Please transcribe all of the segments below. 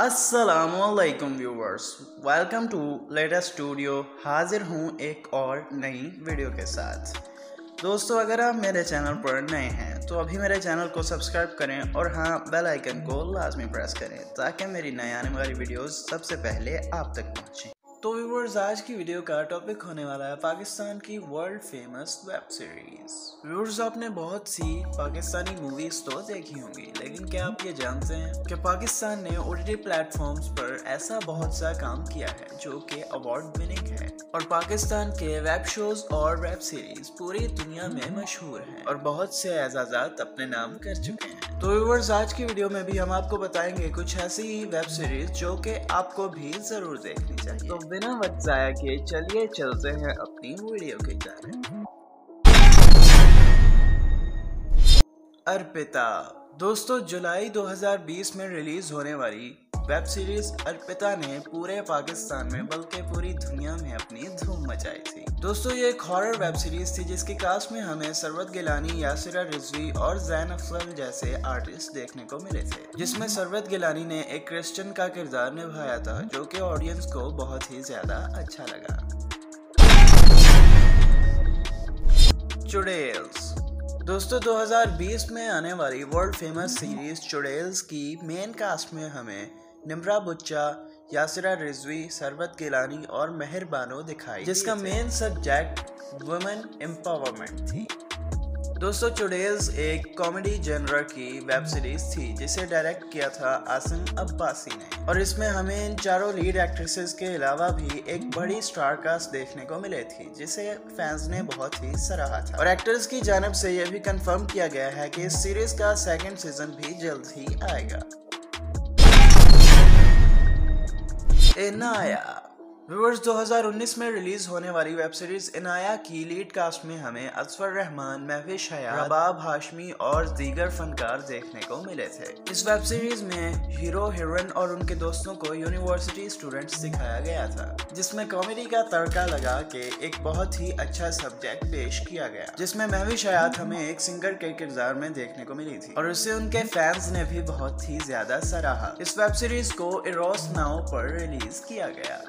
असलकुम viewers welcome to latest studio हाजिर हूँ एक और नई वीडियो के साथ। दोस्तों, अगर आप मेरे चैनल पर नए हैं तो अभी मेरे चैनल को सब्सक्राइब करें और हाँ बेल आइकन को लाजमी प्रेस करें, ताकि मेरी नई आने वाली वीडियोस सबसे पहले आप तक पहुँचें। तो व्यूवर्स आज की वीडियो का टॉपिक होने वाला है पाकिस्तान की world famous web series viewers आपने बहुत सी पाकिस्तानी मूवीज़ तो देखी होंगी, लेकिन क्या आप ये जानते हैं कि पाकिस्तान ने ओ प्लेटफॉर्म्स पर ऐसा बहुत सा काम किया है जो कि अवार्ड विनिंग है? और पाकिस्तान के वेब शोज़ और वेब सीरीज़ पूरी दुनिया में मशहूर है और बहुत से एजाजात अपने नाम कर चुके हैं। तो व्यूवर्स आज की वीडियो में भी हम आपको बताएँगे कुछ ऐसी वेब सीरीज़ जो कि आपको भी ज़रूर देखनी चाहिए। तो बिना वक्त जाया के चलिए चलते हैं अपनी वीडियो के जाने अर्पिता, दोस्तों, जुलाई 2020 में रिलीज़ होने वाली वेब सीरीज़ अर्पिता ने पूरे पाकिस्तान में, बल्कि पूरी दुनिया में अपनी धूम मचाई थी। दोस्तों, ये एक हॉरर वेब सीरीज़ थी, जिसकी कास्ट में हमें सरवत गिलानी, यासिरा रिजवी और जैन अफजल जैसे आर्टिस्ट देखने को मिले थे, जिसमें सरवत गिलानी ने एक क्रिश्चियन का किरदार निभाया था, जो कि ऑडियंस को बहुत ही ज़्यादा अच्छा लगा। चुड़ेल्स। दोस्तों 2020 में आने वाली वर्ल्ड फ़ेमस सीरीज़ चुड़ेल्स की मेन कास्ट में हमें निमरा बुच्चा यासिरा रिजवी सरबत गिलानी और मेहर बानो दिखाई। जिसका मेन सब्जेक्ट वुमेन एम्पावरमेंट थी दोस्तों चुड़ेल्स एक कॉमेडी जनर की वेब सीरीज़ थी जिसे डायरेक्ट किया था आसिम अब्बासी ने। और इसमें हमें इन चारों लीड एक्ट्रेसेस के अलावा भी एक बड़ी स्टार कास्ट देखने को मिले थी जिसे फैंस ने बहुत ही सराहा था। और एक्टर्स की जानब से यह भी कंफर्म किया गया है कि इस सीरीज़ का सेकंड सीज़न भी जल्द ही आएगा। इनाया व्यूअर्स 2019 में रिलीज़ होने वाली वेब सीरीज़ इनाया की लीड कास्ट में हमें असफर रहमान महविश हया रबाब हाशमी और दीगर फनकार देखने को मिले थे। इस वेब सीरीज़ में हीरो, हीरोइन और उनके दोस्तों को यूनिवर्सिटी स्टूडेंट्स दिखाया गया था, जिसमें कॉमेडी का तड़का लगा के एक बहुत ही अच्छा सब्जेक्ट पेश किया गया, जिसमें महविश हयात हमें एक सिंगर के किरदार में देखने को मिली थी, और उसे उनके फैंस ने भी बहुत ही ज़्यादा सराहा। इस वेब सीरीज़ को इरोस नाव पर रिलीज़ किया गया।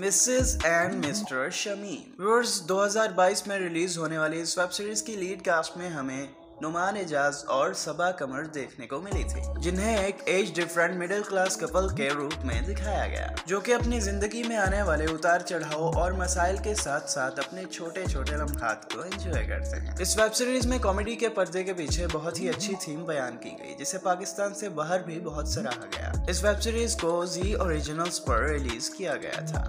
Mrs and mister Shamim viewers 2022 में रिलीज़ होने वाली इस वेब सीरीज़ की लीड कास्ट में हमें नुमान एजाज और सबा कमर देखने को मिली थी, जिन्हें एक as different middle class couple के रूप में दिखाया गया, जो कि अपनी ज़िंदगी में आने वाले उतार चढ़ाव और मसाइल के साथ साथ अपने छोटे छोटे लम्हात को एंजॉय करते हैं। इस वेब सीरीज़ में कॉमेडी के पर्दे के पीछे बहुत ही अच्छी थीम बयान की गई, जिसे पाकिस्तान से बाहर भी बहुत सराहा गया। इस वेब सीरीज़ को जी ओरिजिनल्स पर रिलीज़ किया गया था।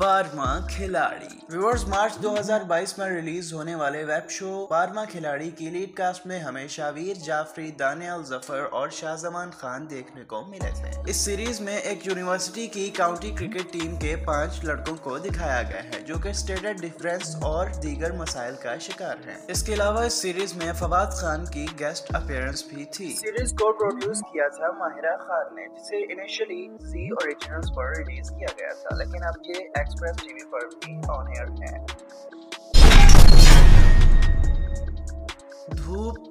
बारवा खिलाड़ी। व्यूअर्स मार्च 2022 में रिलीज़ होने वाले वेब शो बारवा खिलाड़ी की लीड कास्ट में हमें शावीर जाफरी, दानियाल ज़फ़र और शाहजमान खान देखने को मिले थे। इस सीरीज़ में एक यूनिवर्सिटी की काउंटी क्रिकेट टीम के पाँच लड़कों को दिखाया गया है, जो कि स्टेटेड डिफरेंस और दीगर मसाइल का शिकार है। इसके अलावा इस सीरीज़ में फवाद खान की गेस्ट अपेयरेंस भी थी। सीरीज़ को प्रोड्यूस किया था माहिरा खान ने, जिसे इनिशियली ओरिजिनल्स पर रिलीज़ किया गया था, लेकिन अब ये एक्सप्रेस टीवी पर भी ऑन एयर है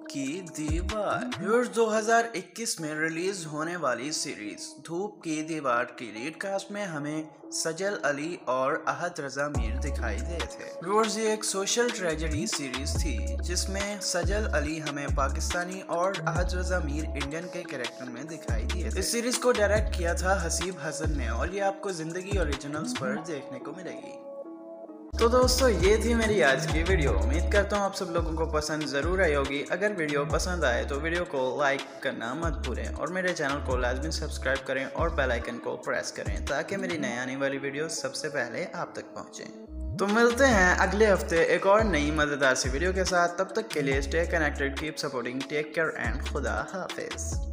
की दीवार। व्यूअर्स 2021 में रिलीज़ होने वाली सीरीज़ धूप की दीवार की लीड कास्ट में हमें सजल अली और अहद रजा मीर दिखाई दे थे। व्यूअर्स ये एक सोशल ट्रेजेडी सीरीज़ थी, जिसमें सजल अली हमें पाकिस्तानी और अहद रजा मीर इंडियन के कैरेक्टर में दिखाई दिए इस सीरीज़ को डायरेक्ट किया था हसीब हसन ने और ये आपको ज़िंदगी ओरिजिनल्स पर देखने को मिलेगी। तो दोस्तों, ये थी मेरी आज की वीडियो। उम्मीद करता हूँ आप सब लोगों को पसंद ज़रूर आई होगी। अगर वीडियो पसंद आए तो वीडियो को लाइक करना मत भूलें और मेरे चैनल को लाजमी सब्सक्राइब करें और बेल आइकन को प्रेस करें ताकि मेरी नई आने वाली वीडियो सबसे पहले आप तक पहुँचें। तो मिलते हैं अगले हफ़्ते एक और नई मज़ेदार सी वीडियो के साथ। तब तक के लिए stay connected keep supporting take care and खुदा हाफिज़।